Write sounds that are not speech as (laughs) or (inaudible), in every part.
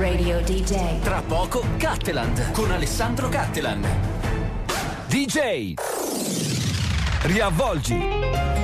Radio DJ. Tra poco Catteland con Alessandro Cattelan. DJ. Riavvolgi.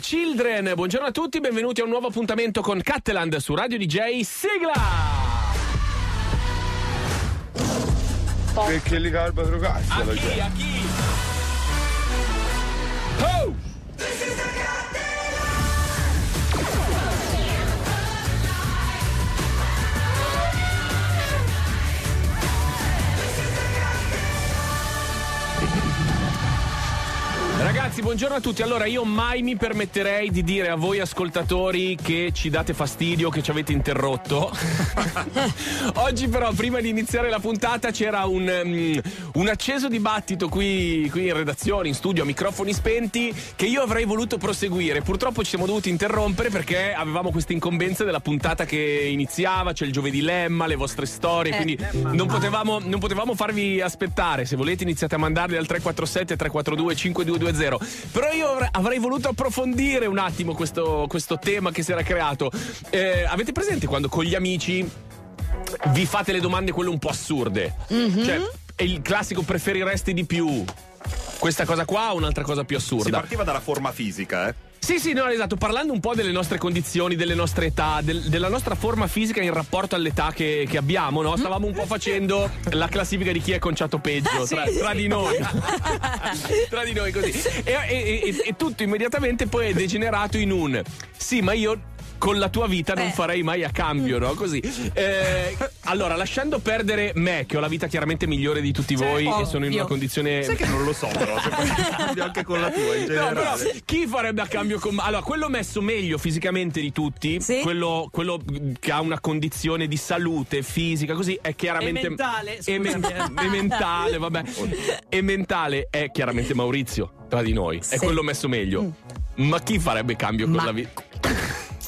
Children, buongiorno a tutti, benvenuti a un nuovo appuntamento con Catteland su Radio DJ Sigla! Perché li calba drogazzi A la chi? gente. Buongiorno a tutti. Allora, io mai mi permetterei di dire a voi ascoltatori che ci date fastidio, che ci avete interrotto. (laughs) Oggi, però, prima di iniziare la puntata, c'era un, um, un acceso dibattito qui, qui in redazione, in studio, a microfoni spenti, che io avrei voluto proseguire. Purtroppo ci siamo dovuti interrompere perché avevamo questa incombenza della puntata che iniziava. C'è il giovedì lemma, le vostre storie. quindi non potevamo, non potevamo farvi aspettare. Se volete, iniziate a mandarli al 347 342 5220. Però io avre- avrei voluto approfondire un attimo questo, questo tema che si era creato. Eh, avete presente quando con gli amici vi fate le domande quelle un po' assurde? Cioè, è il classico preferiresti di più? Questa cosa qua o un'altra cosa più Si assurda? partiva dalla forma fisica, eh. Sì, sì, no, esatto. Parlando un po' delle nostre condizioni, delle nostre età, del- della nostra forma fisica in rapporto all'età che, che abbiamo, no? Stavamo un po' facendo la classifica di chi è conciato peggio tra, tra di noi. (laughs) tra di noi così. E, e- e- e tutto immediatamente poi è degenerato in un sì, ma io. Con la tua vita non Eh. farei mai a cambio, no? Così. Eh, allora, lasciando perdere me, che ho la vita chiaramente migliore di tutti voi e sono in una condizione Sai che non lo so, però, se poi anche con la tua in No, però generale. chi farebbe a cambio con. Allora, quello messo meglio fisicamente di tutti, Sì. quello, quello che ha una condizione di salute fisica, così è chiaramente. E mentale, E, men- scusami. (laughs) e mentale, vabbè. E mentale è chiaramente Maurizio tra di noi. È Sì. quello messo meglio. Ma chi farebbe cambio con Ma- la vita?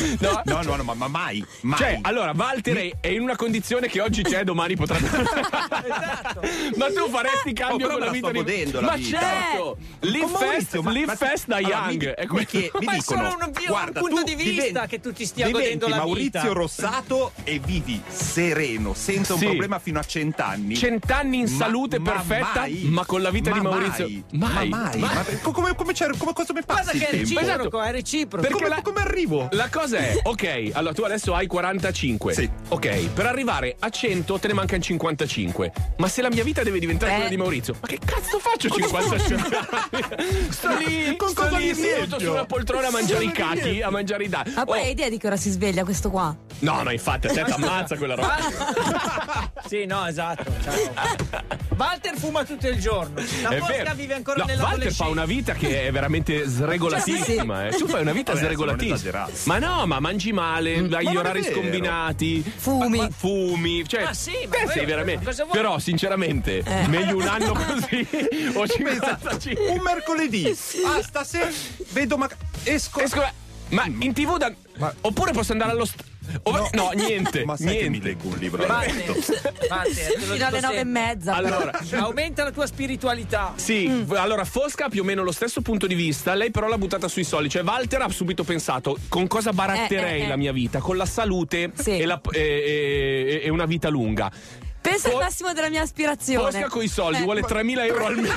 (laughs) No, No, no, no, ma, ma mai, mai. cioè, allora, Walter è in una condizione che oggi c'è, domani potrebbe. (laughs) Ma tu faresti cambio Oh, con la vita di. la ma vita. certo! Live Con fast, Maurizio, ma- live ma- fast da allora, young. mi- (laughs) è mi, quello. chie- mi Ma è dicono, solo un- un guarda, punto tu di vista diventi- che tu ti stia godendo la Maurizio vita. Rossato e vivi sereno, senza Sì. un problema fino a cent'anni. Cent'anni in Ma- salute ma perfetta, mai, ma con la vita ma di Maurizio. Mai, ma mai. Ma- Ma co- come, come, c'è- come, cosa mi Guarda passi che è reciproco, è reciproco. Perché Come, la- come arrivo? La cosa è, ok, allora tu adesso hai 45. Sì. Ok, per arrivare a 100 te ne mancano 55. Ma se la mia vita deve diventare Eh. quella di Maurizio, ma che cazzo faccio 55 anni? (laughs) Sto lì, Con sto cosa lì mi seduto su una poltrona a mangiare i cachi, a mangiare i dati. Ma poi Oh, hai idea di che ora si sveglia questo qua? no, no, infatti, a te ammazza quella roba. (laughs) Sì, no, esatto. ciao. (laughs) Walter fuma tutto il giorno. La È Mosca vero. vive ancora no, Walter nell'adolescenza. fa una vita che è veramente sregolatissima. eh. Tu fai una vita Vabbè, sregolatissima. Ma no, ma mangi male, hai Ma gli orari vero. Fumi. scombinati. Ma- ma fumi. Cioè, Ma sì, ma sei veramente. ma? Però, sinceramente, meglio un anno così (laughs) o Pensa, 55. un mercoledì. (laughs) Ah, stasera vedo ma esco. Esco- ma in tv da. Oppure posso andare allo. st- o- no. niente. (laughs) Ma sai che mi niente. leggo un libro (laughs) te lo Fino alle nove e mezza. Allora, (laughs) Aumenta la tua spiritualità. Sì, Mm. allora Fosca ha più o meno lo stesso punto di vista, lei però l'ha buttata sui soldi, cioè Walter ha subito pensato con cosa baratterei Eh, eh, eh. la mia vita, con la salute Sì. e, la- e- e- e una vita lunga. Pensa al Fo- massimo della mia aspirazione. Fosca con i soldi Eh. vuole 3.000 euro al (laughs) mese.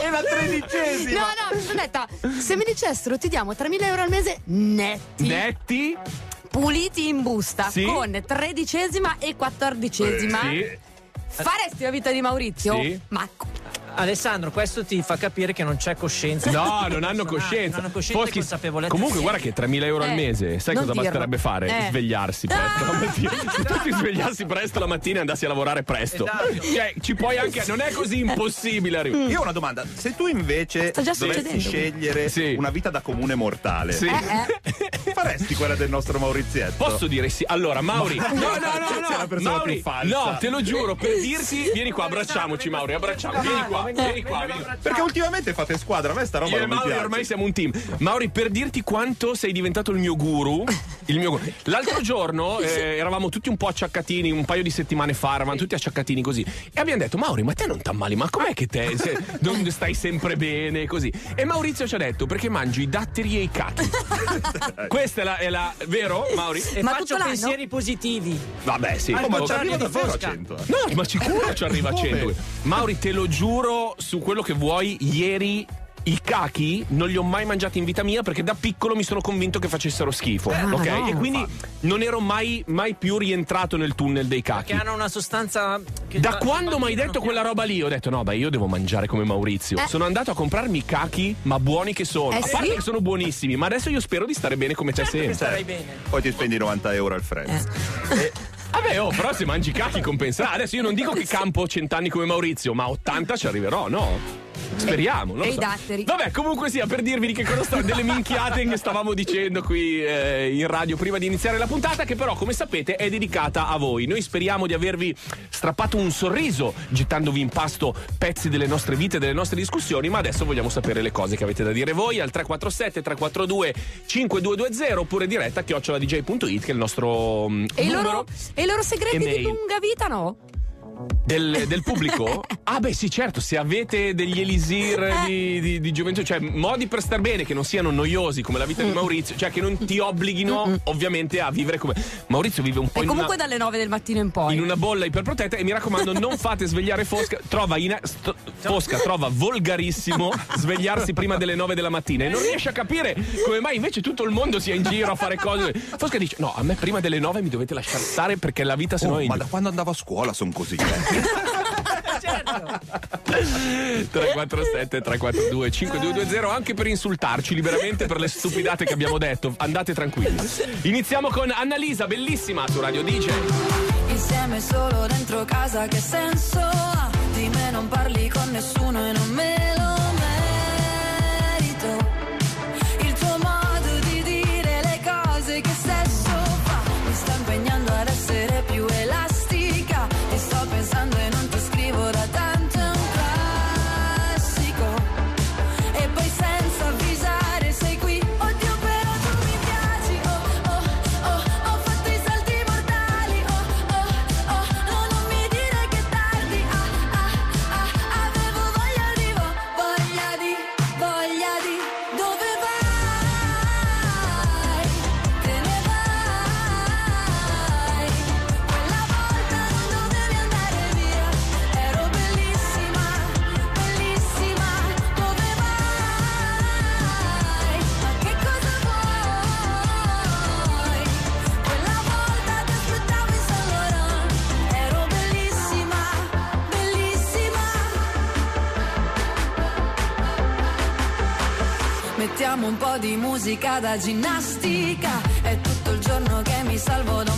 È la (laughs) tredicesima. No, no, detta, se mi dicessero ti diamo 3.000 euro al mese netti, Netti? puliti in busta, Sì. con tredicesima e quattordicesima, Sì. faresti la vita di Maurizio? Sì. Ma Alessandro, questo ti fa capire che non c'è coscienza. No, non hanno coscienza. Non hanno coscienza Foschi- consapevolezza. Comunque, guarda che 3.000 euro al Eh, mese, sai cosa dirlo. basterebbe fare? Eh. Svegliarsi presto la mattina. (laughs) Se tu ti svegliassi presto la mattina e andassi a lavorare presto. Esatto. Cioè, ci puoi anche. Non è così impossibile arrivare. Io ho una domanda, se tu invece dovessi scegliere Sì. una vita da comune mortale, Sì. eh, eh. (laughs) faresti quella del nostro Maurizietto? Posso dire sì? Allora, Mauri. (laughs) No, no, no, no. Sei la persona Mauri, più falsa. no, te lo giuro, per dirti. Vieni qua, abbracciamoci, Mauri, abbracciamo. Vieni qua, vieni qua, vieni qua. Perché ultimamente fate squadra, a me sta roba Io e non mi Mauri piace. ormai siamo un team. Mauri, per dirti quanto sei diventato il mio guru, il mio guru. L'altro giorno (laughs) eh, eravamo tutti un po' acciaccatini, un paio di settimane fa, eravamo tutti acciaccatini così. E abbiamo detto, Mauri, ma te non t'ammali, ma com'è che te se- non stai sempre bene così? E Maurizio ci ha detto, perché mangi i datteri e i cachi. (laughs) Questa è la, è la- vero, Mauri? E Ma faccio pensieri positivi. Vabbè, sì. Oh, ma ci arriva davvero a Fosca. 100. eh. No, ma sicuro ci arriva a Come? 100. Mauri, te lo giuro su quello che vuoi, ieri i cachi non li ho mai mangiati in vita mia perché da piccolo mi sono convinto che facessero schifo. ok? no. E quindi non ero mai, mai più rientrato nel tunnel dei Che cachi. hanno una sostanza. Che Da fa- quando mi hai bambino detto quella roba lì, ho detto: no, beh, io devo mangiare come Maurizio. Eh. Sono andato a comprarmi i cachi, ma buoni che sono. Eh a parte sì? che sono buonissimi, ma adesso io spero di stare bene come te piacciono. sempre. Starai bene. Poi ti spendi 90 euro al Friends. Vabbè, oh, però se mangi cachi compensa. Adesso io non dico che campo cent'anni come Maurizio, ma a 80 ci arriverò, no? Speriamo, non E lo i so. datteri. Vabbè, comunque sia per dirvi di che cosa sto delle minchiate che stavamo dicendo qui eh, in radio prima di iniziare la puntata, che però, come sapete, è dedicata a voi. Noi speriamo di avervi strappato un sorriso, gettandovi in pasto pezzi delle nostre vite, delle nostre discussioni, ma adesso vogliamo sapere le cose che avete da dire voi al 347 342 5220 oppure diretta a chioccioladj.it che è il nostro mm, E i numero. loro, e i loro segreti e di lunga vita, no? Del, del pubblico? (laughs) Ah, beh, sì, certo. Se avete degli elisir di, di- di gioventù, cioè modi per star bene che non siano noiosi come la vita di Maurizio, cioè che non ti obblighino ovviamente a vivere come. Maurizio vive un po' E in comunque una, dalle 9 del mattino in poi. in una bolla iperprotetta. E mi raccomando, (laughs) non fate svegliare Fosca. Trova in- st- Fosca trova volgarissimo (laughs) svegliarsi prima delle 9 della mattina e non riesce a capire come mai invece tutto il mondo sia in giro a fare cose. Fosca dice: No, a me prima delle 9 mi dovete lasciare stare perché la vita se no Oh, è in ma da quando andavo a scuola sono così. Eh. 347 342 5220 anche per insultarci liberamente per le stupidate che abbiamo detto. Andate tranquilli. Iniziamo con Annalisa, bellissima su Radio DJ. Insieme solo dentro casa che senso ha? Di me non parli con nessuno e non me lo di musica da ginnastica. È tutto il giorno che mi salvo da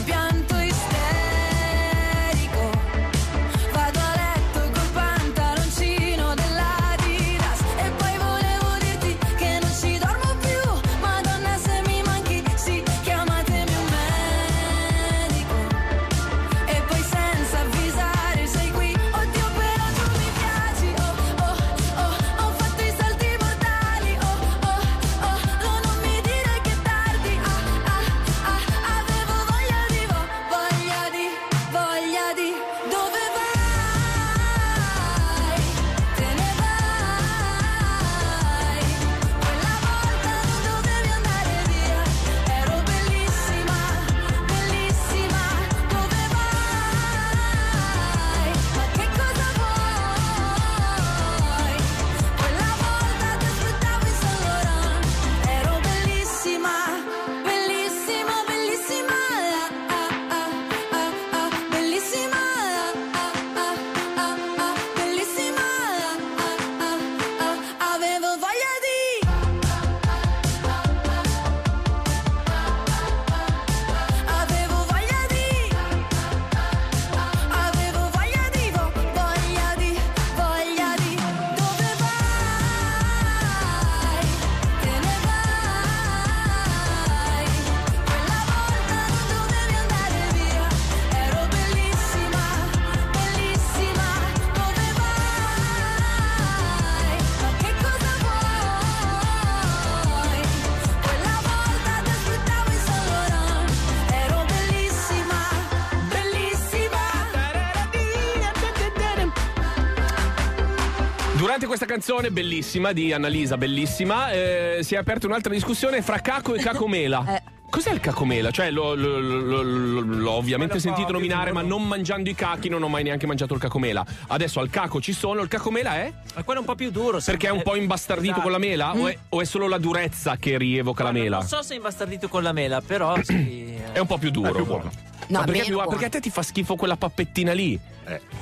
Durante questa canzone bellissima di Annalisa, bellissima, eh, si è aperta un'altra discussione fra caco e cacomela. Eh. Cos'è il cacomela? Cioè, l'ho, l'ho- l'ho- l'ho- l'ho ovviamente sentito nominare, ma non mangiando i cachi non ho mai neanche mangiato il cacomela. Adesso al caco ci sono, il cacomela è? Ma quello è un po' più duro. Perché è un po' Eh, imbastardito esatto. con la mela? O, è, o è solo la durezza che rievoca la mela? Non so se è imbastardito con la mela, però sì. (clears throat) È un po' più duro. È più buono. No, Ma perché, perché a te ti fa schifo quella pappettina lì?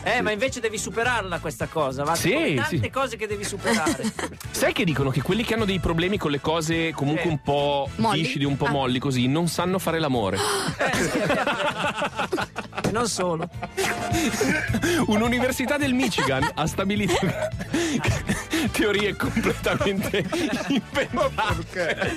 Eh, ma invece devi superarla questa cosa. Va Sì, tante sì. cose che devi superare. (laughs) Sai che dicono che quelli che hanno dei problemi con le cose comunque Sì. un po' Molli? viscidi, un po' Ah. molli così, non sanno fare l'amore. e (laughs) non solo. Un'università del Michigan ha stabilito (laughs) teorie completamente inventate.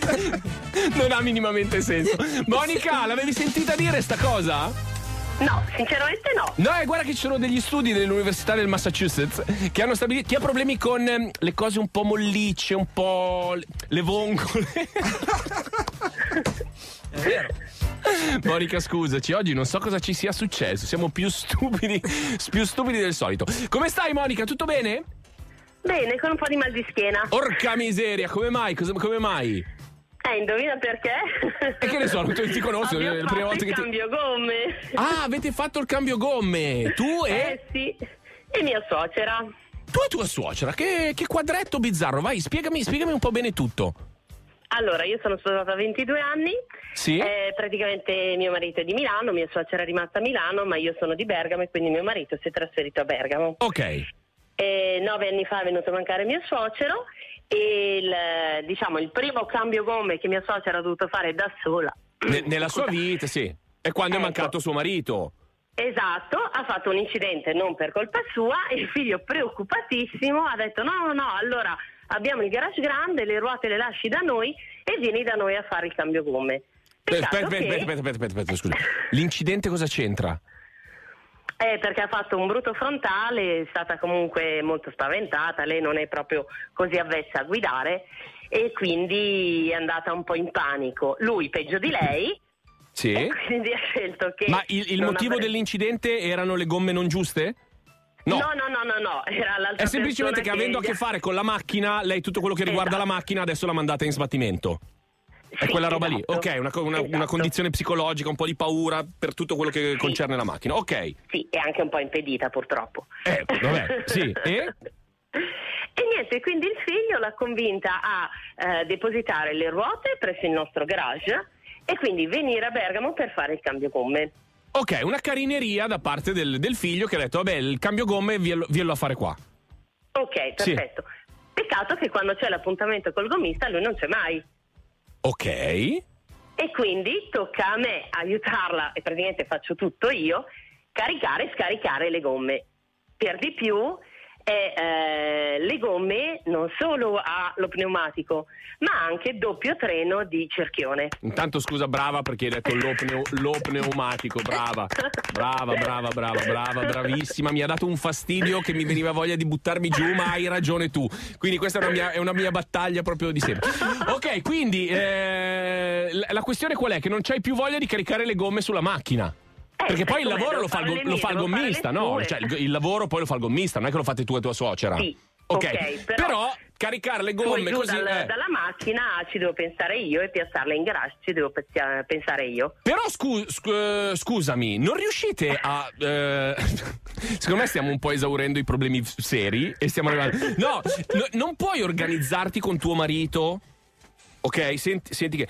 Non ha minimamente senso. Monica, l'avevi sentita dire sta cosa? No, sinceramente no. No, eh, guarda che ci sono degli studi dell'Università del Massachusetts che hanno stabilito chi ha problemi con ehm, le cose un po' mollicce, un po' le- le vongole. È vero. Monica, scusaci, oggi non so cosa ci sia successo. Siamo più stupidi, più stupidi del solito. Come stai, Monica? Tutto bene? Bene, con un po' di mal di schiena. Orca miseria, come mai? Cosa- come mai? Eh, indovina perché? E che ne so, non ti conosco, è la prima volta che ti- cambio gomme. Ah, avete fatto il cambio gomme. Tu e. Eh sì. E mia suocera. Tu e tua suocera. Che, che quadretto bizzarro. Vai, spiegami, spiegami un po' bene tutto. Allora, io sono sposata a 22 anni. Sì? Eh, praticamente mio marito è di Milano, mia suocera è rimasta a Milano, ma io sono di Bergamo e quindi mio marito si è trasferito a Bergamo. Ok. E nove anni fa è venuto a mancare mio suocero e il, diciamo, il primo cambio gomme che mia suocera ha dovuto fare da sola. Ne- nella sua vita, sì. E quando è Ecco. mancato suo marito. Esatto, ha fatto un incidente non per colpa sua (laughs) il figlio preoccupatissimo ha detto no, no, no, allora abbiamo il garage grande, le ruote le lasci da noi e vieni da noi a fare il cambio gomme. Aspetta, aspetta, aspetta, aspetta, scusa. L'incidente cosa c'entra? Eh, perché ha fatto un brutto frontale, è stata comunque molto spaventata, lei non è proprio così avvezza a guidare e quindi è andata un po' in panico. Lui peggio di lei Sì. e quindi ha scelto che... Ma il, il motivo avrebbe- dell'incidente erano le gomme non giuste? No. No, no, no, no, no, era l'altra È semplicemente che avendo a che fare con la macchina, lei tutto quello che riguarda Esatto. la macchina adesso l'ha mandata in sbattimento. È Sì, quella roba lì. esatto. Ok, una, una- una Esatto. condizione psicologica, un po' di paura per tutto quello che concerne la macchina. Ok. Sì, è anche un po' impedita purtroppo. Eh, vabbè, sì, (laughs) e? E niente, quindi il figlio l'ha convinta a eh, depositare le ruote presso il nostro garage e quindi venire a Bergamo per fare il cambio gomme. Ok, una carineria da parte del, del figlio che ha detto, vabbè, il cambio gomme vielo, a fare qua. Ok, Sì. perfetto. Peccato che quando c'è l'appuntamento col gommista lui non c'è mai. Ok. E quindi tocca a me aiutarla, e praticamente faccio tutto io, caricare e scaricare le gomme. Per di più, eh, eh, le gomme non solo ha lo pneumatico, ma anche doppio treno di cerchione. Intanto scusa, brava perché hai detto lo, pneu- lo pneumatico, brava, brava, brava, brava, brava, bravissima. Mi ha dato un fastidio che mi veniva voglia di buttarmi giù, ma hai ragione tu. Quindi questa è una mia, è una mia battaglia proprio di sempre. Ok, quindi eh, la questione qual è? Che non c'hai più voglia di caricare le gomme sulla macchina. Perché poi il com'è? lavoro lo fa, il, go- le lo mie, fa il gommista, no? Cioè, il, il lavoro poi lo fa il gommista, non è che lo fate tu e tua suocera. Sì, Ok, ok, però, però- caricare le gomme così. dal- eh. dalla macchina ci devo pensare io e piazzarla in garage ci devo pensare io. Però scu- scu- eh, scusami, non riuscite a. eh, (laughs) secondo me stiamo un po' esaurendo i problemi seri e stiamo arrivando. No, no, non puoi organizzarti con tuo marito. Ok, senti, senti che.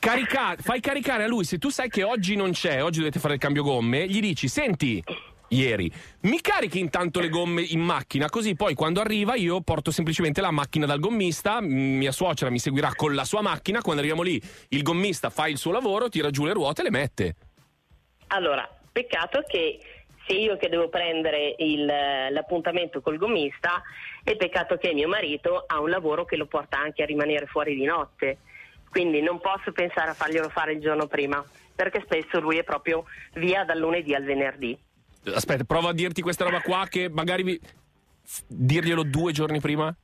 Carica- fai caricare a lui, se tu sai che oggi non c'è, oggi dovete fare il cambio gomme, gli dici, senti, ieri, mi carichi intanto le gomme in macchina, così poi quando arriva io porto semplicemente la macchina dal gommista, mia suocera mi seguirà con la sua macchina, quando arriviamo lì il gommista fa il suo lavoro, tira giù le ruote e le mette. Allora, peccato che se io che devo prendere il- l'appuntamento col gommista, è peccato che mio marito ha un lavoro che lo porta anche a rimanere fuori di notte. Quindi non posso pensare a farglielo fare il giorno prima, perché spesso lui è proprio via dal lunedì al venerdì. Aspetta, provo a dirti questa roba qua che magari vi... dirglielo due giorni prima?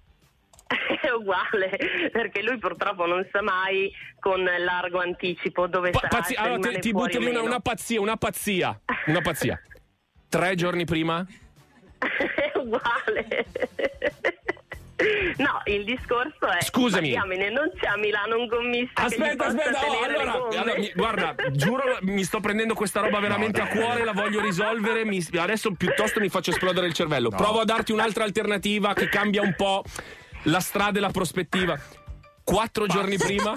(laughs) È uguale, perché lui purtroppo non sa mai con largo anticipo dove Pa- sarà. pazzi- allora, ti, ti butto una, una pazzia, una pazzia, una pazzia. (laughs) Tre giorni prima? è uguale. (laughs) No, il discorso è. Scusami. diamine, non c'è a Milano un gommista. Aspetta, aspetta, oh, allora, allora, mi- guarda, giuro, mi sto prendendo questa roba veramente a cuore, la voglio risolvere. mi- adesso piuttosto mi faccio esplodere il cervello. Provo a darti un'altra alternativa che cambia un po' la strada e la prospettiva. Quattro giorni prima?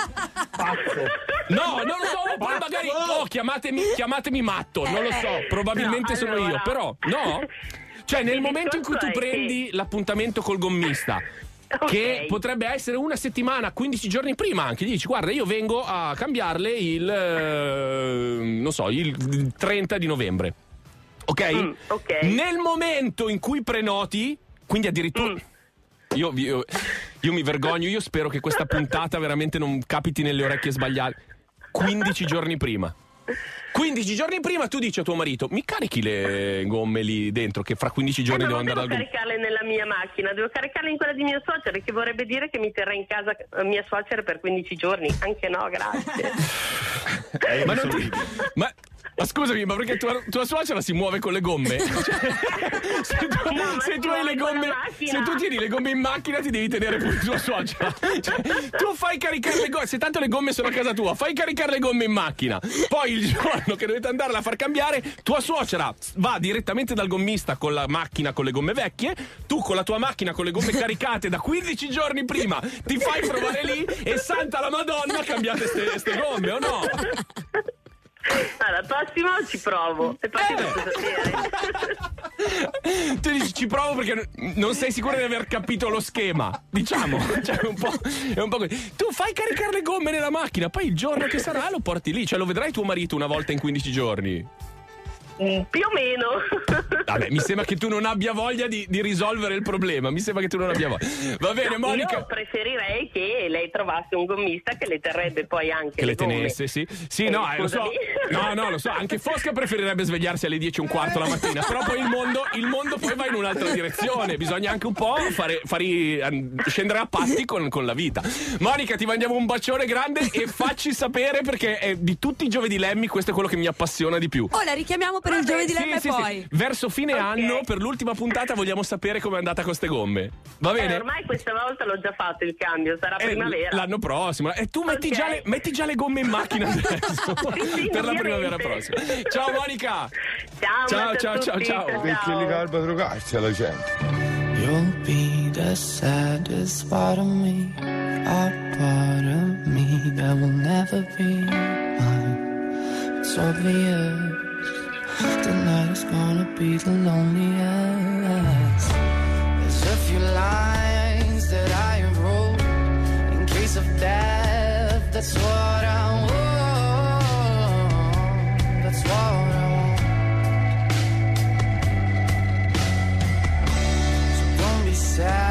No, non lo so, poi magari. Oh, chiamatemi, chiamatemi matto, non lo so, probabilmente No, sono io, allora. però, no? (laughs) Cioè, nel momento in cui tu prendi l'appuntamento col gommista, (laughs) che Ok. potrebbe essere una settimana, 15 giorni prima anche, gli dici guarda io vengo a cambiarle il, eh, non so, il 30 di novembre. Ok? Mm, ok. Nel momento in cui prenoti, quindi addirittura... Mm. Io, io- io mi vergogno, io spero che questa puntata veramente non capiti nelle orecchie sbagliate. 15 giorni prima. 15 giorni prima tu dici a tuo marito, mi carichi le gomme lì dentro che fra 15 Eh, giorni ma devo andare devo al gommista. caricarle nella mia macchina, devo caricarle in quella di mia suocera, che vorrebbe dire che mi terrà in casa eh, mia suocera per 15 giorni. Anche no, grazie. (laughs) Ma, non ti- ma- ma scusami, ma perché tua, tua suocera si muove con le gomme? (laughs) Cioè, se tu, No, se tu hai le gomme, se tu tieni le gomme in macchina, ti devi tenere pure tua suocera. (laughs) Cioè, tu fai caricare le gomme, se tanto le gomme sono a casa tua, fai caricare le gomme in macchina. Poi il giorno che dovete andarla a far cambiare, tua suocera va direttamente dal gommista con la macchina con le gomme vecchie, tu con la tua macchina con le gomme caricate da 15 giorni prima, ti fai provare lì e santa la Madonna cambiate ste gomme, o no? (laughs) Allora, prossimo ci provo. E poi faccio sapere. Tu dici ci provo perché non sei sicuro di aver capito lo schema. Diciamo, (laughs) cioè, è un po', è un po' così. Tu fai caricare le gomme nella macchina, poi il giorno che sarà lo porti lì. Cioè, lo vedrai tuo marito una volta in 15 giorni. Mm, Più o meno. Vabbè, mi sembra che tu non abbia voglia di, di risolvere il problema. Mi sembra che tu non abbia voglia. Va bene, Monica. Io preferirei che lei trovasse un gommista che le terrebbe poi anche Che le gomme. tenesse, sì. Sì, Eh, no, eh, lo so. No, no, lo so. Anche Fosca preferirebbe svegliarsi alle 10 e un quarto la mattina. Però poi il mondo, il mondo poi va in un'altra direzione. Bisogna anche un po' fare, fare- scendere a patti con, con la vita. Monica, ti mandiamo un bacione grande e facci sapere perché eh, di tutti i giovedì Lemmy questo è quello che mi appassiona di più. Oh, la richiamiamo per il giovedì Sì, sì, poi. sì. Verso fine anno, per l'ultima puntata, vogliamo sapere com'è andata con ste gomme. Va Eh, bene? ormai questa volta l'ho già fatto il cambio, sarà Eh, primavera. L'anno prossimo. E tu metti, Ok. già le, metti già le gomme in macchina (laughs) adesso. sì, per la primavera prossima. Ciao Monica. Ciao, Ciao, ciao, ciao, ciao. Alla gente. You'll be the saddest part of me, a part of me that will never be mine. It's obvious tonight is gonna be the loneliest. There's a few lines that I wrote in case of death. That's what I want. That's what I want. So don't be sad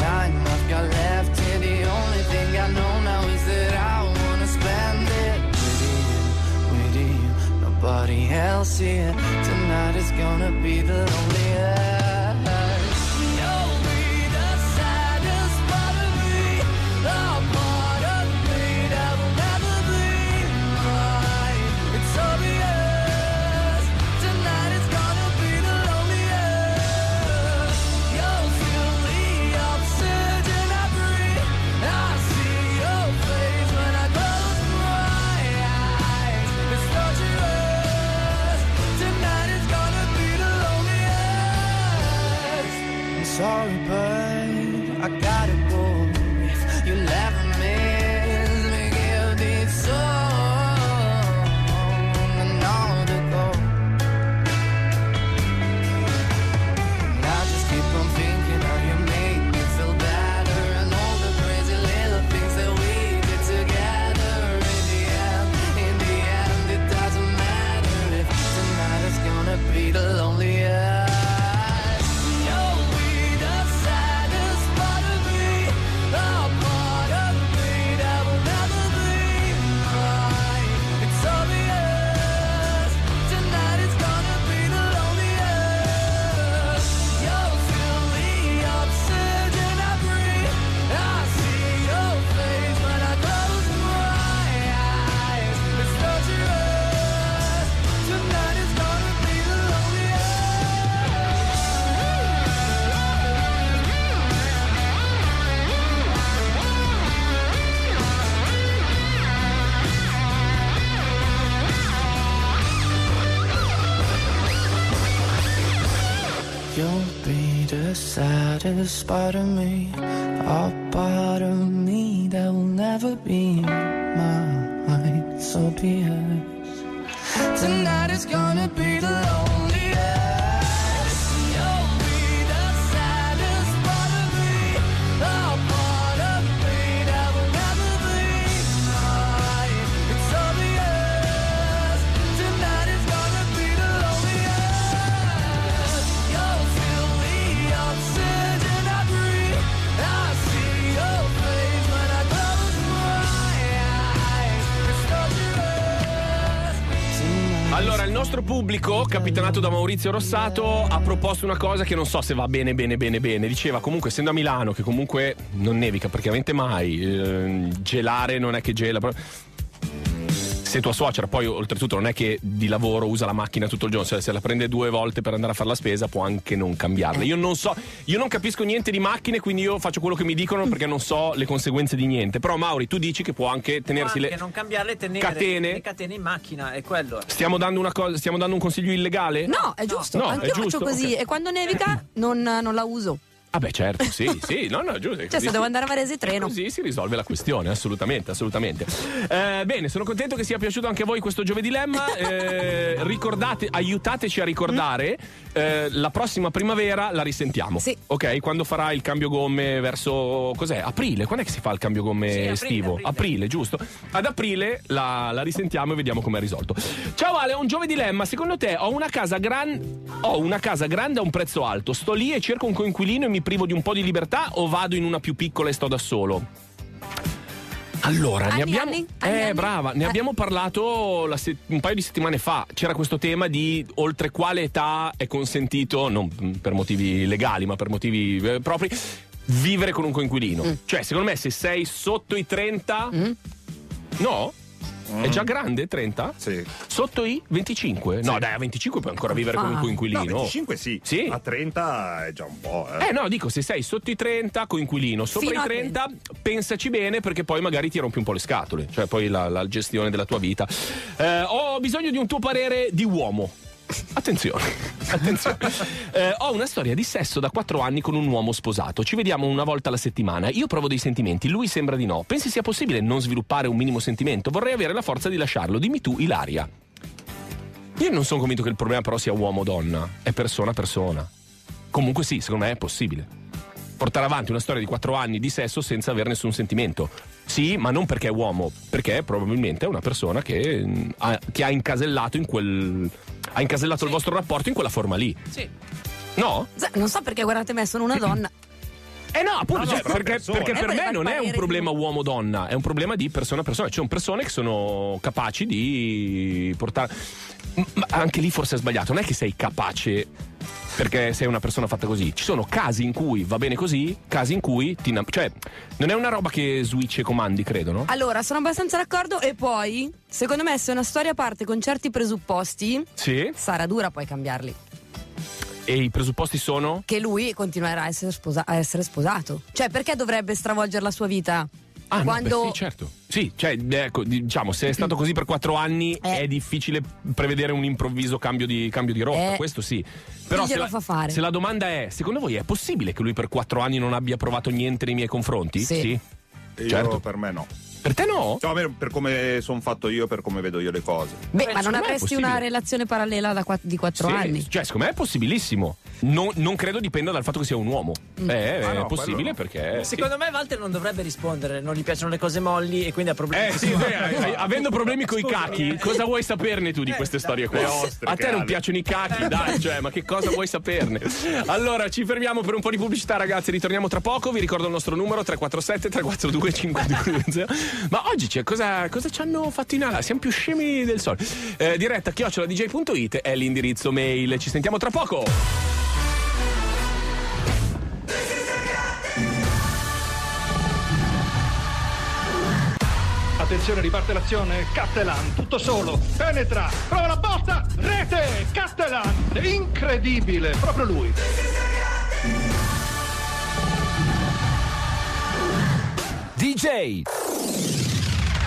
time I've got left here. The only thing I know now is that I wanna spend it with you, with you. Nobody else here. Tonight is gonna be the loneliest. You'll be the saddest part of me, a part of me that will never be mine. So be it. Tonight is gonna be the nostro pubblico, capitanato da Maurizio Rossato, ha proposto una cosa che non so se va bene, bene, bene, bene. Diceva comunque, essendo a Milano, che comunque non nevica praticamente mai, eh, gelare non è che gela. però- Se tua suocera poi oltretutto non è che di lavoro usa la macchina tutto il giorno, se, se la prende due volte per andare a fare la spesa può anche non cambiarla. Io non so, io non capisco niente di macchine, quindi io faccio quello che mi dicono perché non so le conseguenze di niente. Però Mauri, tu dici che può anche tenersi Anche le non cambiarle tenere catene. le catene in macchina, è quello. Stiamo dando, una cosa, stiamo dando un consiglio illegale? No, è giusto. No, Anch'io è giusto, faccio così. ok. E quando nevica non, non la uso. Ah beh certo, sì, (laughs) sì, no, no, giusto. Cioè, se devo andare a Varese treno. Così si risolve la questione, assolutamente, assolutamente. Eh, bene, sono contento che sia piaciuto anche a voi questo Giovedì Lemma. (laughs) Eh, ricordate, aiutateci a ricordare, eh, la prossima primavera la risentiamo. Sì. Ok, quando farà il cambio gomme verso. Cos'è? Aprile? Quando è che si fa il cambio gomme Sì, aprile, estivo? aprile. giusto? Ad aprile la, la risentiamo e vediamo come è risolto. Ciao Ale, ho un Giovedì Lemma. Secondo te ho una casa gran- ho una casa grande a un prezzo alto. Sto lì e cerco un coinquilino e mi privo di un po' di libertà o vado in una più piccola e sto da solo? Allora, ne Anni, abbiamo. anni? Eh, anni? brava, ne Eh. abbiamo parlato la se- un paio di settimane fa. C'era questo tema di oltre quale età è consentito, non per motivi legali, ma per motivi eh, propri, vivere con un coinquilino. Mm. Cioè, secondo me, se sei sotto i 30. No? È già grande 30? Sì. Sotto i 25? No, dai, a 25 puoi ancora vivere con un fa? coinquilino. No, 25 sì. Sì? A 30 è già un po'. Eh. Eh no, dico, se sei sotto i 30, coinquilino, sopra Fino i a 30, pensaci bene perché poi magari ti rompi un po' le scatole, cioè poi la, la gestione della tua vita. Eh, ho bisogno di un tuo parere di uomo. Attenzione, attenzione. (laughs) Eh, ho una storia di sesso da 4 anni con un uomo sposato. Ci vediamo una volta alla settimana. Io provo dei sentimenti, lui sembra di no. Pensi sia possibile non sviluppare un minimo sentimento? Vorrei avere la forza di lasciarlo. Dimmi tu, Ilaria. Io non sono convinto che il problema però sia uomo o donna, è persona persona. Comunque sì, secondo me è possibile. Portare avanti una storia di 4 anni di sesso senza avere nessun sentimento. Sì, ma non perché è uomo, perché probabilmente è una persona che mm, ha, che ha incasellato in quel. ha incasellato il vostro rapporto in quella forma lì. Sì. No? Non so perché guardate me, sono una donna. Eh no, appunto, No, no, cioè, perché, perché Eh, per me non è un problema uomo-donna, è un problema di persona a persona. Ci sono persone che sono capaci di portare. Ma anche lì forse è sbagliato, non è che sei capace perché sei una persona fatta così. Ci sono casi in cui va bene così, casi in cui ti Cioè, non è una roba che switch e comandi, credo, no? Allora, sono abbastanza d'accordo. E poi, secondo me, se una storia parte con certi presupposti, Sì. sarà dura poi cambiarli. E i presupposti sono? Che lui continuerà a essere, sposa- a essere sposato. Cioè, perché dovrebbe stravolgere la sua vita? Ah, no, Quando beh, sì, certo. Sì, cioè, ecco, diciamo, se è stato così per quattro anni Eh. è difficile prevedere un improvviso cambio di, cambio di rotta, Eh. questo sì. Però se la, fa fare? se la domanda è, secondo voi è possibile che lui per quattro anni non abbia provato niente nei miei confronti? Sì. Io certo. per me no. Per te no? Cioè, almeno per come sono fatto io, per come vedo io le cose. Beh, ma non è avresti una relazione parallela da quatt- di quattro Sì, anni? Cioè, secondo me è possibilissimo. Non, non credo dipenda dal fatto che sia un uomo. Mm. Eh, Ah, è no, possibile quello no. perché. sì. Secondo me Walter non dovrebbe rispondere, non gli piacciono le cose molli e quindi ha problemi. Eh sì, beh, eh, avendo problemi con i cacchi, eh. cosa vuoi saperne tu di queste storie qua? Le ostriche, A te non Ale. piacciono i cacchi, dai, (laughs) cioè, ma che cosa vuoi saperne? Allora, ci fermiamo per un po' di pubblicità, ragazzi, ritorniamo tra poco. Vi ricordo il nostro numero 347 342 5220. Ma oggi c'è cosa, cosa ci hanno fatto in ala? Siamo più scemi del solito. Eh, diretta chioccioladj.it è l'indirizzo mail. Ci sentiamo tra poco. Attenzione, riparte l'azione. Cattelan, tutto solo. Penetra, prova la botta. Rete, Cattelan. Incredibile, proprio lui. DJ.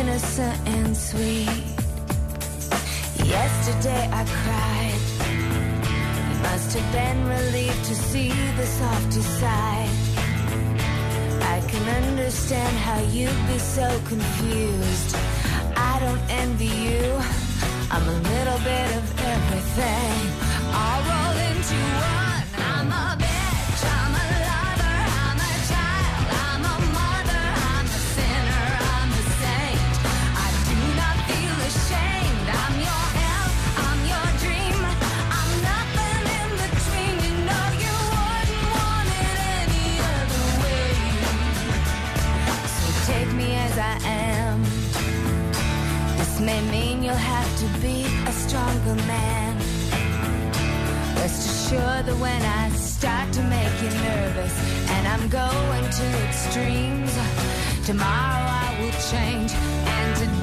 innocent and sweet. Yesterday I cried. You must have been relieved to see the softer side. I can understand how you'd be so confused. I don't envy you. I'm a little bit of everything. All rolled into one. Stronger man. Rest assured that when I start to make you nervous and I'm going to extremes, tomorrow I will change and today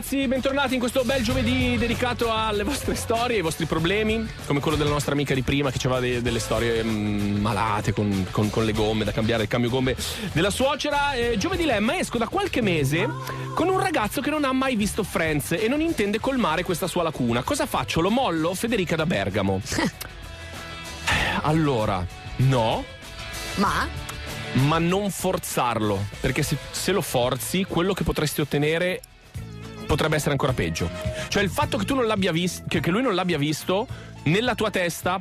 ragazzi, bentornati in questo bel giovedì dedicato alle vostre storie, ai vostri problemi, come quello della nostra amica di prima che aveva de- delle storie mm, malate con, con- con le gomme, da cambiare il cambio gomme della suocera. Eh, giovedì Lemma esco da qualche mese con un ragazzo che non ha mai visto Friends e non intende colmare questa sua lacuna. Cosa faccio? Lo mollo? Federica da Bergamo. (laughs) allora, no, Ma? ma non forzarlo, perché se, se lo forzi, quello che potresti ottenere potrebbe essere ancora peggio. Cioè il fatto che tu non l'abbia visto, che, che lui non l'abbia visto, nella tua testa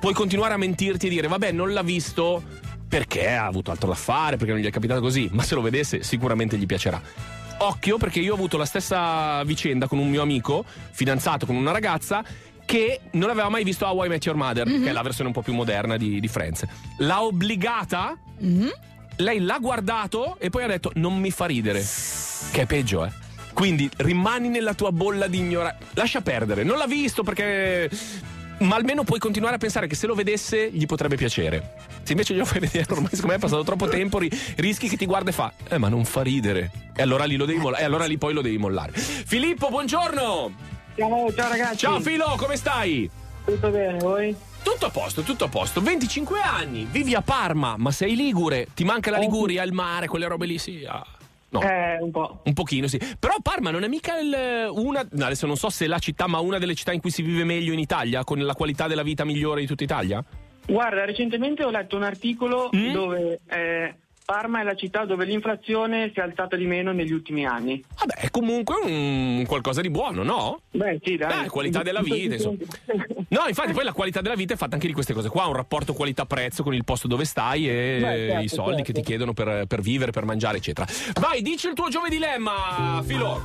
puoi continuare a mentirti e dire vabbè non l'ha visto perché ha avuto altro da fare, perché non gli è capitato così, ma se lo vedesse sicuramente gli piacerà. Occhio perché io ho avuto la stessa vicenda con un mio amico, fidanzato con una ragazza, che non aveva mai visto How I Met Your Mother, che è la versione un po' più moderna di, di Friends. L'ha obbligata, lei l'ha guardato e poi ha detto non mi fa ridere. Che è peggio, eh. Quindi rimani nella tua bolla di ignoranza. Lascia perdere, non l'ha visto perché. Ma almeno puoi continuare a pensare che se lo vedesse gli potrebbe piacere. Se invece glielo fai vedere, ormai secondo me è passato troppo tempo, ri- rischi che ti guarda e fa, eh ma non fa ridere. E allora lì lo devi mollare. E allora lì poi lo devi mollare. Filippo, buongiorno! Ciao, ciao ragazzi. Ciao Filo, come stai? Tutto bene, voi? Tutto a posto, tutto a posto. 25 anni, vivi a Parma, ma sei ligure. Ti manca la Liguria, il mare, quelle robe lì, sì. ah. No. Eh, un po'. Un pochino, sì. Però Parma non è mica il- una. adesso non so se è la città, ma una delle città in cui si vive meglio in Italia, con la qualità della vita migliore di tutta Italia? Guarda, recentemente ho letto un articolo Mm? dove eh, Parma è la città dove l'inflazione si è alzata di meno negli ultimi anni. Vabbè, è comunque un qualcosa di buono, no? Beh, sì, dai. Eh, qualità della vita, insomma. No, infatti, poi la qualità della vita è fatta anche di queste cose qua: un rapporto qualità-prezzo con il posto dove stai e Beh, certo, i soldi certo. che ti chiedono per, per vivere, per mangiare, eccetera. Vai, dici il tuo giovedì dilemma, Filo.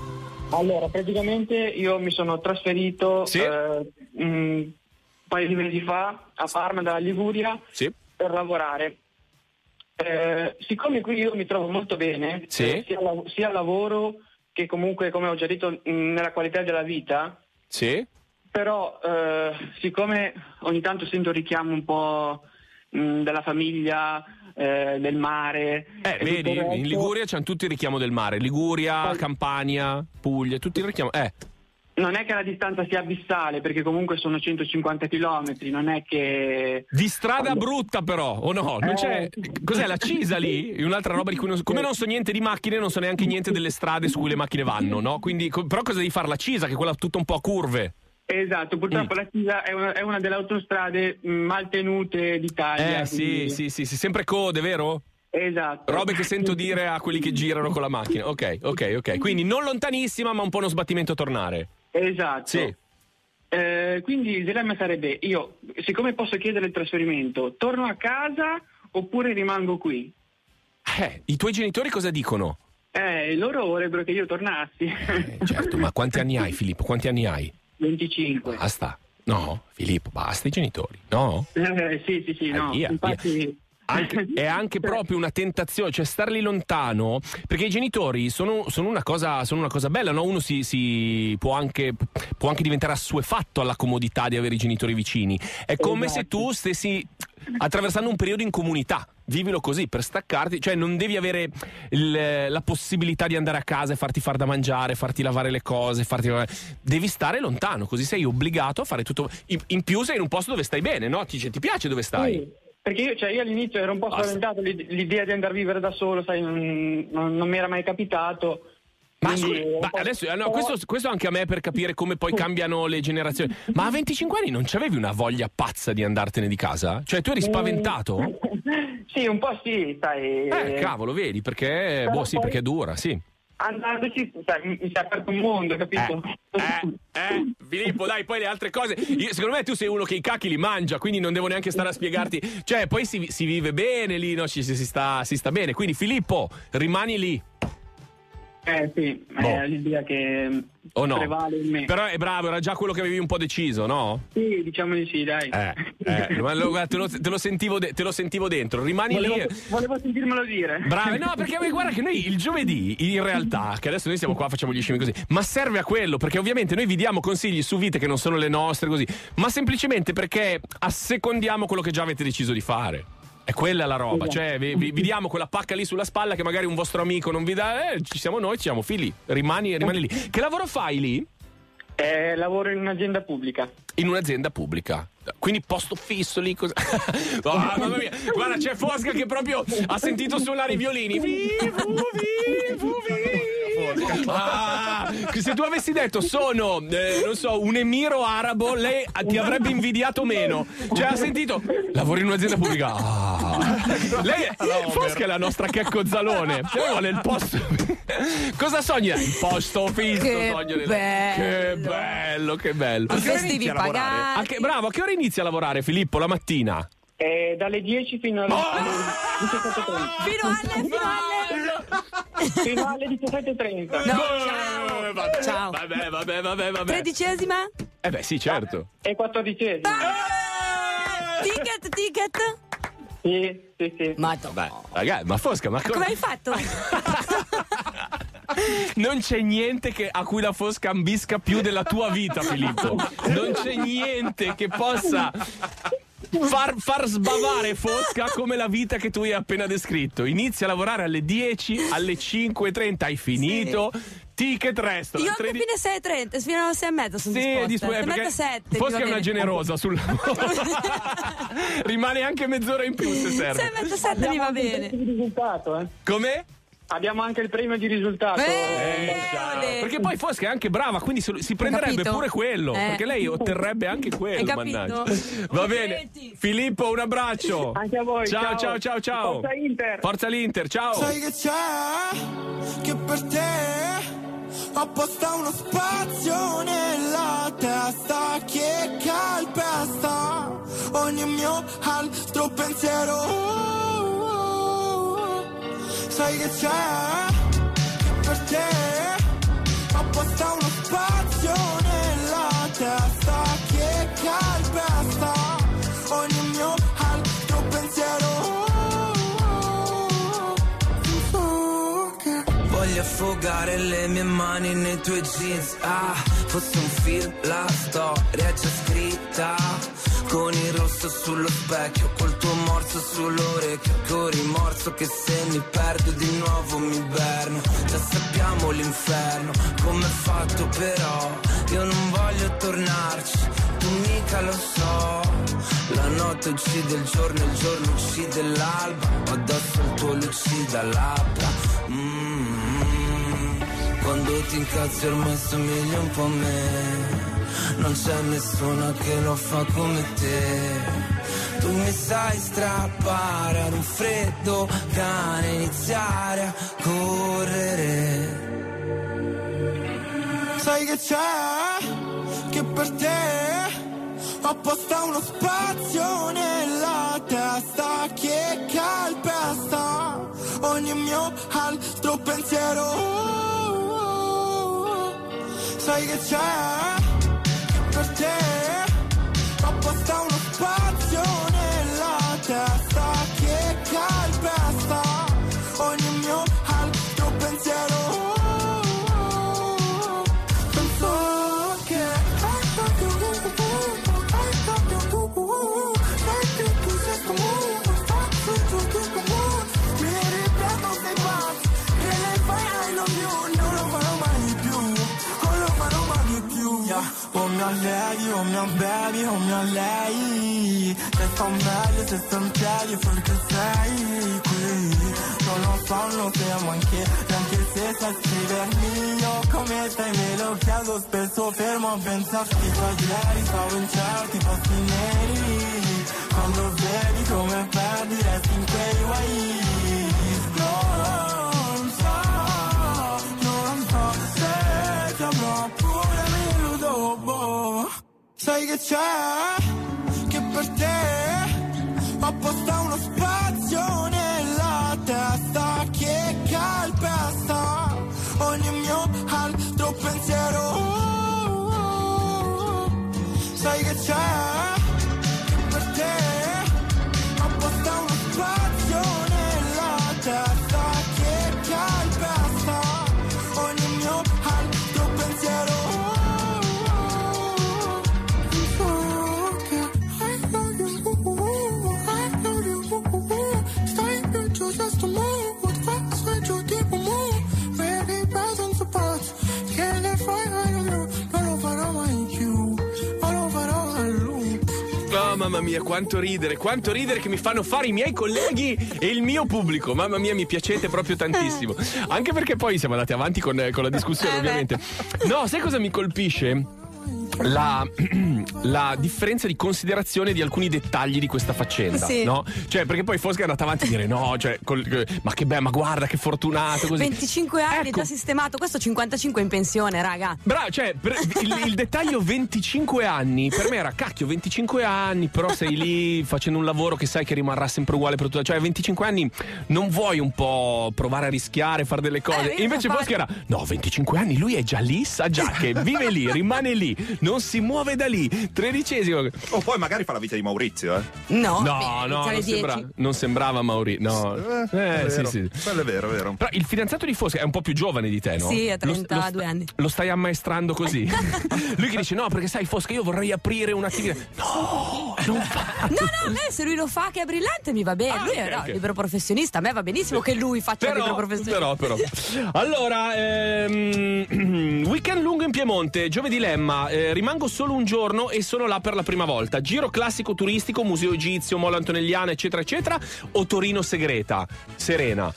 Allora, praticamente io mi sono trasferito Sì. eh, un paio di mesi fa a Parma dalla Liguria Sì. per lavorare. Eh, siccome qui io mi trovo molto bene, Sì. eh, sia, al- sia al lavoro che comunque, come ho già detto, mh, nella qualità della vita, Sì? però eh, siccome ogni tanto sento richiamo un po' mh, della famiglia, eh, del mare. Eh, vedi, in Liguria c'hanno tutti il richiamo del mare. Liguria, Campania, Puglia, tutti il richiamo. Eh, Non è che la distanza sia abissale, perché comunque sono 150 km, non è che... di strada brutta però, o no? Non c'è... Cos'è la Cisa lì? (laughs) Un'altra roba di cui non... Come non so niente di macchine, non so neanche niente delle strade su cui le macchine vanno, no? Quindi, però cosa devi fare? La Cisa, che è quella tutta un po' a curve. Esatto, purtroppo Mm. la Pisa è una, è una delle autostrade mh, mal tenute d'Italia. Eh sì, sì, sì, sì, sempre code, vero? Esatto. Robe che sento dire a quelli che girano con la macchina. Ok, ok, ok. Quindi non lontanissima, ma un po' uno sbattimento a tornare. Esatto. Sì. Eh, quindi il dilemma sarebbe, io, siccome posso chiedere il trasferimento, torno a casa oppure rimango qui? Eh, i tuoi genitori cosa dicono? Eh, loro vorrebbero che io tornassi. Certo, ma quanti anni hai, Filippo? Quanti anni hai? 25. Basta. No, Filippo, basta i genitori. No? Eh, sì, sì, sì, Eh, no. via, Infatti... Anche- (laughs) è anche proprio una tentazione, cioè star lì lontano, perché i genitori sono, sono una, cosa, sono una cosa bella, no? uno si, si può, anche, può anche diventare assuefatto alla comodità di avere i genitori vicini. È come se tu stessi attraversando un periodo in comunità. Vivilo così, per staccarti, cioè non devi avere il- la possibilità di andare a casa e farti far da mangiare, farti lavare le cose, farti... devi stare lontano, così sei obbligato a fare tutto. In, in più sei in un posto dove stai bene, no? Ti, ti piace dove stai? Sì, Perché io, cioè, io all'inizio ero un po' spaventato l'id- l'idea di andare a vivere da solo, sai, non, non- non mi era mai capitato. Ma, Quindi, un ma adesso, eh, no, questo, questo anche a me per capire come poi (laughs) cambiano le generazioni. Ma a 25 anni non c'avevi una voglia pazza di andartene di casa? Cioè, tu eri spaventato? (laughs) Sì, un po' sì, sai. Eh, cavolo, vedi, perché, boh, sì, perché è dura, sì. Andandoci, sai, mi si è aperto un mondo, capito? Eh, Filippo, dai, poi le altre cose. Io- secondo me tu sei uno che i cacchi li mangia, quindi non devo neanche stare a spiegarti. Cioè, poi si, si vive bene lì, no? Si, si sta, si sta bene. Quindi, Filippo, rimani lì. Eh sì, Boh. è l'idea che O no? prevale in me. Però è bravo, era già quello che avevi un po' deciso, no? Sì, diciamo di sì, dai. Eh, eh, (laughs) ma lo- te, lo, te lo sentivo de- te lo sentivo dentro, rimani volevo, lì. volevo sentirmelo dire. Bravo, no, (laughs) perché guarda che noi il giovedì, in realtà, che adesso noi siamo qua, facciamo gli scemi così, ma serve a quello, perché ovviamente noi vi diamo consigli su vite che non sono le nostre, così, ma semplicemente perché assecondiamo quello che già avete deciso di fare. È quella la roba, cioè vi, vi- vi diamo quella pacca lì sulla spalla che magari un vostro amico non vi dà, eh, ci siamo noi, ci siamo figli, rimani, rimani lì. Che lavoro fai lì? Eh, lavoro in un'azienda pubblica. In un'azienda pubblica. Quindi posto fisso lì così. (laughs) Oh, mamma mia. Guarda, c'è Fosca che proprio ha sentito suonare i violini. Vivu, vivu, vivu. Ah, che se tu avessi detto sono, eh, non so, un emiro arabo, lei ti avrebbe invidiato meno. Cioè, ha sentito, lavori in un'azienda pubblica. Ah. Lei, Fosca è la nostra Checco Zalone. Lei vuole il posto. (laughs) Cosa sogna? Il posto fisso. Che bello. Che bello, che bello. Festivi a lavorare? pagati. A che- bravo, a che ora inizia a lavorare Filippo la mattina? Eh, dalle 10 fino alle Oh! alle 17.30. Fino alle, fino alle. Fino alle 17.30. No, Eh, vabbè, Ciao. Vabbè, vabbè, vabbè, vabbè. Tredicesima? Eh beh, sì, certo. E 14 Ticket, ticket? Sì, sì, sì. Madonna. Ragazzi, ma Fosca, ma Come hai fatto? (laughs) Non c'è niente che- a cui la Fosca ambisca più della tua vita, Filippo. Non c'è niente che possa far, far sbavare Fosca come la vita che tu hai appena descritto. Inizia a lavorare alle 10, alle 5.30 hai finito. Ticket resto. Io alle anche 13 fino alle 6.30, fino alle 6 e mezza sono Sì, disposta. dispo- eh, 6 e perché mezza, 7. Fosca è una generosa sul lavoro. (laughs) Rimane anche mezz'ora in più se 6 serve. e mezza, 7 mi va bene. eh. Come? Abbiamo anche il premio di risultato. Eh. Perché poi Fosca è anche brava, quindi si prenderebbe pure quello. Eh. Perché lei otterrebbe anche quello. Mannaggia. Va bene. Filippo, un abbraccio. Anche a voi, Ciao, ciao, ciao. ciao, ciao. Forza Inter. Forza l'Inter, ciao. Sai che c'è? Che per te apposta uno spazio nella testa che calpesta ogni mio altro pensiero sai che c'è? Che per te apposta uno spazio nella testa. Che calpesta ogni mio altro pensiero. So che... Voglio affogare le mie mani nei tuoi jeans. Ah, fosse un film, la storia già scritta. Con il rosso sullo specchio, col tuo morso sull'orecchio Con rimorso che se mi perdo di nuovo mi inverno Già sappiamo l'inferno, come è fatto però Io non voglio tornarci, tu mica lo so. La notte uccide il giorno, il giorno uccide l'alba Ho addosso il tuo lucida labbra. Mm, Quando ti incazzi ormai somigli un po' a me Non c'è nessuno che lo fa come te tu mi sai strappare ad un freddo cane, iniziare a correre. Sai che c'è? Che per te apposta uno spazio nella testa che calpesta ogni mio altro pensiero. Sai che c'è? Che mia lady oh mia baby oh mia lei. Se sto meglio se sto in piedi perché sei qui. Non lo so non siamo anche anche se sai scrivermi. Io come stai me lo chiedo spesso fermo a pensarti da ieri stavo in certi posti neri. Quando vedi come perdi resti in quei guai sai che c'è? Che per te ho apposta uno spazio nella testa che calpesta ogni mio altro pensiero. Sai che c'è mamma mia, quanto ridere, quanto ridere che mi fanno fare i miei colleghi e il mio pubblico. Mamma mia, mi piacete proprio tantissimo. (laughs) Anche perché poi siamo andati avanti con, con la discussione, Eh, beh. ovviamente. No, sai cosa mi colpisce? La, (clears throat) la differenza di considerazione di alcuni dettagli di questa faccenda, Sì. no? Cioè, perché poi Fosca è andata avanti a dire no, cioè, col- ma che bello, ma guarda che fortunato così. 25 anni, Ecco. già sistemato. Questo 55 in pensione, raga. Bravo, cioè, per- il, il (laughs) dettaglio 25 anni, per me era cacchio, 25 anni, però sei lì facendo un lavoro che sai che rimarrà sempre uguale per tutta. Cioè, 25 anni non vuoi un po' provare a rischiare, fare delle cose. Eh, E invece. Fosca era, no, 25 anni, lui è già lì, sa già che vive lì, (laughs) rimane lì, non si muove da lì. Tredicesimo. O poi magari fa la vita di Maurizio, eh. No, No, beh, no, non, 10. sembra- non sembrava Mauri. No. Eh, Eh, è sì, vero. sì. Quello è vero, è vero. Però il fidanzato di Fosca è un po' più giovane di te, no? Sì, ha Lo- 32 lo, anni. Lo stai ammaestrando così? (laughs) lui che dice: No, perché sai, Fosca, io vorrei aprire un'attività. No, non fa. No, no, a me se lui lo fa che è brillante mi va bene. Ah, lui è ok, no, ok. libero professionista, a me va benissimo che lui faccia il libero Però, professionista. però, però. (laughs) Allora, ehm, (clears throat) weekend lungo in Piemonte, giovedì dilemma. eh, rimango solo un giorno e sono là per la prima volta. Giro classico turistico, museo egizio, molo antonelliana, eccetera, eccetera. O Torino segreta, serena.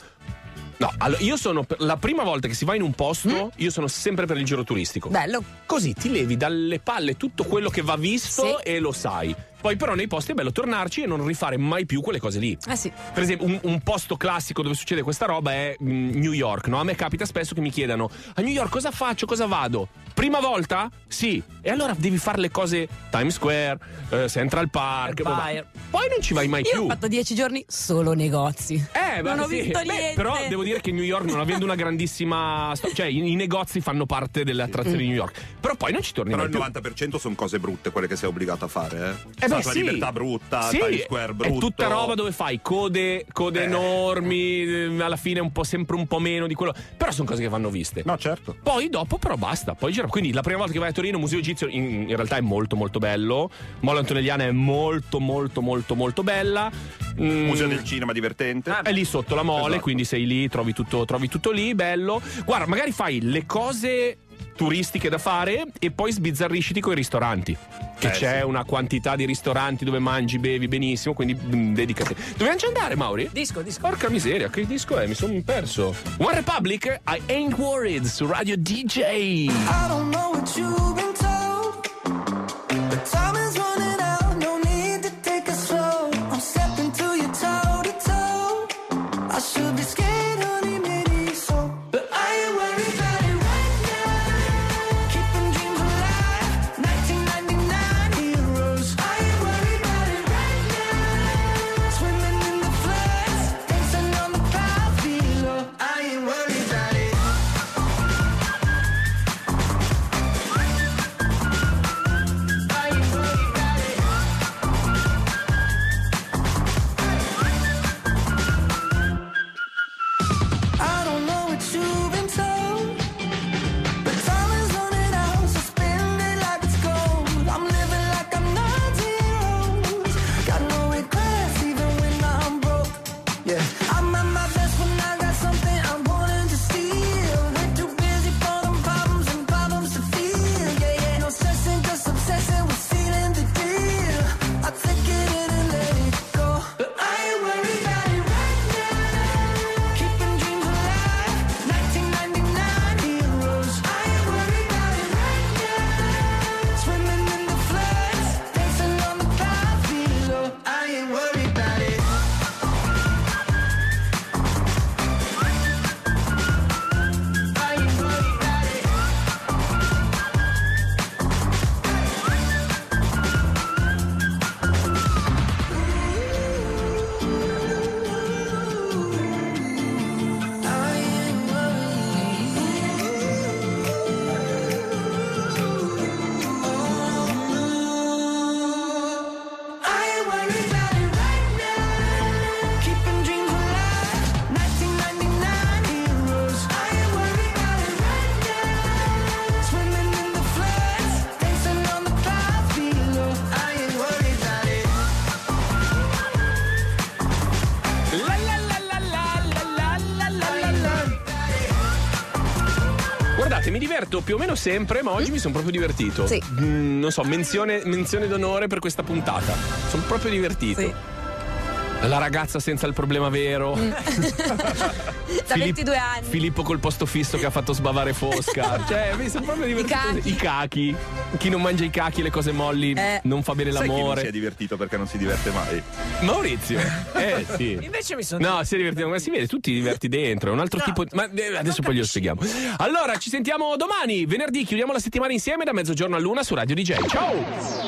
No, allora, io sono per la prima volta che si va in un posto, io sono sempre per il giro turistico. Bello. Così ti levi dalle palle tutto quello che va visto Sì. e lo sai. Poi però nei posti è bello tornarci e non rifare mai più quelle cose lì. Eh sì. Per esempio, un, un posto classico dove succede questa roba è mm, New York, no? A me capita spesso che mi chiedano a New York cosa faccio, cosa vado? Prima volta? Sì. E allora devi fare le cose Times Square, eh, Central Park. Vabbè. Poi non ci vai mai Io più. ho fatto 10 giorni solo negozi. Eh, non beh, ho sì. visto Beh, niente. però devo dire che New York, non avendo una grandissima. sto- cioè, i, i negozi fanno parte delle attrazioni di New York. Però poi non ci torni Però mai il più. 90% sono cose brutte quelle che sei obbligato a fare, eh. Eh beh, Statua sì. Libertà brutta, Sì, Times Square brutto. È tutta roba dove fai code, code Eh. enormi, eh, alla fine un po' sempre un po' meno di quello. Però sono cose che vanno viste. No, certo. Poi dopo, però, basta. Poi gira. Quindi la prima volta che vai a Torino, Museo Egizio, in, in realtà è molto, molto bello. Molla Antonelliana è molto, molto, molto, molto bella. Mm, Museo del cinema divertente. è lì sotto la mole, Esatto. quindi sei lì, trovi tutto, trovi tutto lì, bello. Guarda, magari fai le cose turistiche da fare e poi sbizzarrisciti con i ristoranti. Che Eh, c'è sì. una quantità di ristoranti dove mangi, bevi benissimo, quindi mm, dedicati. Dove già andare, Mauri? Disco, disco. Porca miseria, che disco è? Mi sono perso. One Republic, I Ain't Worried su Radio DJ. I don't know what you've been più o meno sempre, ma oggi mi sono proprio divertito. Sì. Mm, non so, menzione, menzione d'onore per questa puntata. Sono proprio divertito. Sì. La ragazza senza il problema vero. (laughs) Da 22 anni. Filippo col posto fisso che ha fatto sbavare Fosca. (laughs) cioè, mi sono proprio divertito. I cachi. Chi non mangia i cachi, le cose molli, Eh. non fa bene Sai chi non si è divertito perché non si diverte mai? Maurizio. (laughs) Eh sì. Invece mi sono. No, si è divertito, ma si vede, tu ti diverti dentro, è un altro tipo. Ma eh, adesso poi glielo spieghiamo. Allora, ci sentiamo domani, venerdì, chiudiamo la settimana insieme da mezzogiorno a luna su Radio DJ. Ciao!